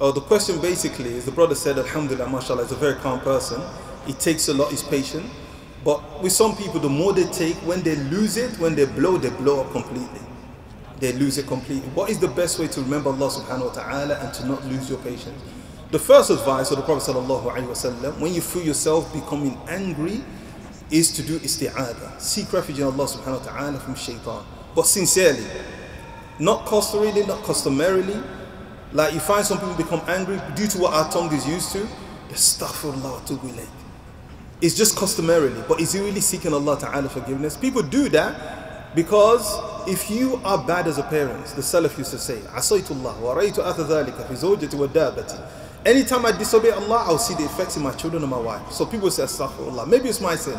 Oh, the question basically is the brother said, Alhamdulillah, mashallah, is a very calm person. He takes a lot, he's patient. But with some people, the more they take, when they lose it, when they blow, they blow up completely. They lose it completely. What is the best way to remember Allah subhanahu wa ta'ala and to not lose your patience? The first advice of the Prophet sallallahu alaihi wasallam, when you feel yourself becoming angry, is to do isti'adah. Seek refuge in Allah subhanahu wa ta'ala from shaitan. But sincerely, not customarily, not customarily. Like you find some people become angry due to what our tongue is used to. Astaghfirullah to late. It's just customarily, but is he really seeking Allah Ta'ala forgiveness? People do that because if you are bad as a parent, the Salaf used to say, Asaitullah wa raytu athadhalika fi zawjati wa dabati. Anytime I disobey Allah, I'll see the effects in my children and my wife. So people say astaghfirullah. Maybe it's my sin.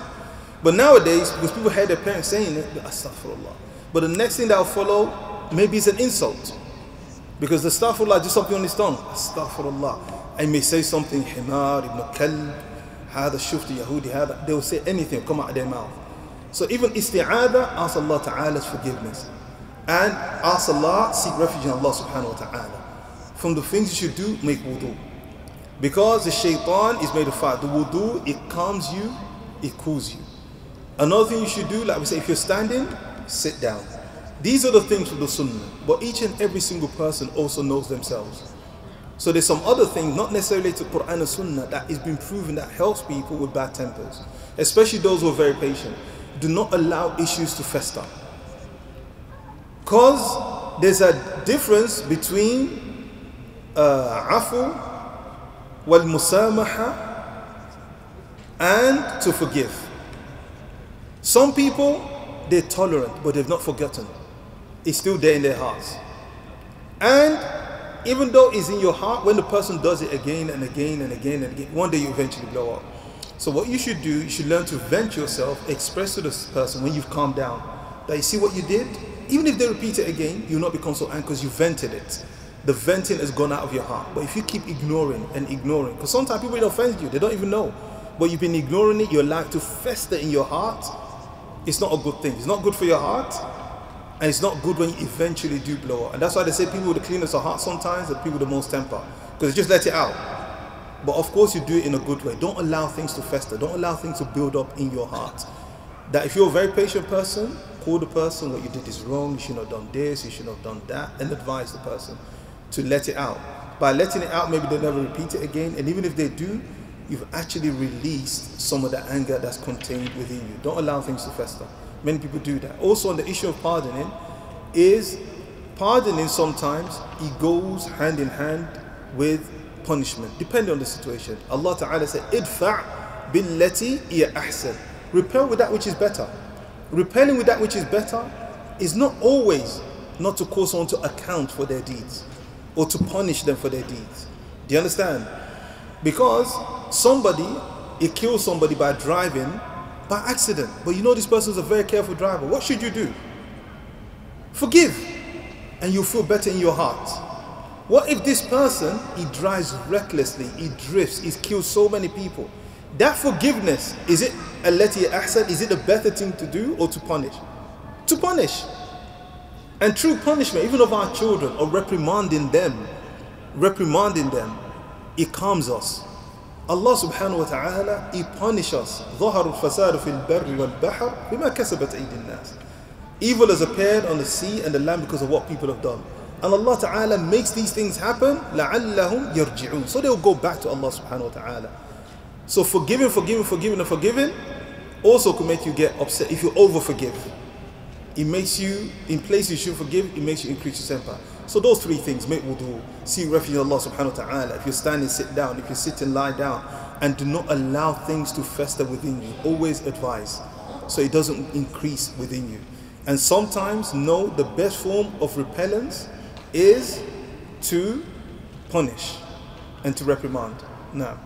But nowadays, because people hear their parents saying it, astaghfirullah. But the next thing that will follow, maybe it's an insult. Because the astaghfirullah just something on his tongue. Astaghfirullah. I may say something, himar, ibn kalb, هذا شفت يهودي هذا they will say anything come out of their mouth so even isti'adah ask Allah Ta'ala's forgiveness and ask Allah seek refuge in Allah subhanahu wa ta'ala from the things you should do make wudu because the shaitan is made of fat the wudu it calms you it cools you another thing you should do like we say if you're standing sit down these are the things of the sunnah but each and every single person also knows themselves so there's some other things, not necessarily to Quran and Sunnah, that is been proven that helps people with bad tempers, especially those who are very patient. Do not allow issues to fester. Because there's a difference between uh, afu wal musamaha and to forgive. Some people, they're tolerant, but they've not forgotten. It's still there in their hearts. And even though it's in your heart, when the person does it again and again and again and again, one day you eventually blow up. So what you should do, you should learn to vent yourself, express to this person when you've calmed down that you see what you did. Even if they repeat it again, you'll not become so angry because you vented it. The venting has gone out of your heart. But if you keep ignoring and ignoring, because sometimes people offend you, they don't even know. But you've been ignoring it, you're to fester in your heart. It's not a good thing. It's not good for your heart. And it's not good when you eventually do blow up. And that's why they say people with the cleanest of heart sometimes are people with the most temper. Because they just let it out. But of course you do it in a good way. Don't allow things to fester. Don't allow things to build up in your heart. That if you're a very patient person, call the person what you did is wrong, you should not have done this, you should not have done that, and advise the person to let it out. By letting it out, maybe they'll never repeat it again. And even if they do, you've actually released some of the anger that's contained within you. Don't allow things to fester. Many people do that. Also, on the issue of pardoning, is pardoning sometimes it goes hand in hand with punishment, depending on the situation. Allah Ta'ala said, Idfa' billati ahsan. Repel with that which is better. Repelling with that which is better is not always not to cause someone to account for their deeds or to punish them for their deeds. Do you understand? Because somebody, it kills somebody by driving by accident, but you know this person is a very careful driver. What should you do? Forgive, and you'll feel better in your heart. What if this person, he drives recklessly, he drifts, he's killed so many people? That forgiveness, is it a leti ahsan? Is it a better thing to do or to punish? To punish. And true punishment, even of our children, or reprimanding them, reprimanding them, it calms us. Allah subhanahu wa ta'ala, He punishes us. ظهر الفساد في البر والبحر بما كسبت أيدي الناس. Evil has appeared on the sea and the land because of what people have done. And Allah Ta'ala makes these things happen لَعَلَّهُمْ يَرْجِعُونَ So they will go back to Allah Subhanahu Wa Ta'ala. So forgiving, forgiving, forgiving, and forgiving also can make you get upset if you over forgive. It makes you, in places you should forgive, it makes you increase your temper. So those three things, make wudu, seek refuge in Allah subhanahu wa ta'ala. If you're standing, sit down. If you're sitting, lie down. And do not allow things to fester within you. Always advise. So it doesn't increase within you. And sometimes know the best form of repellence is to punish and to reprimand. Now.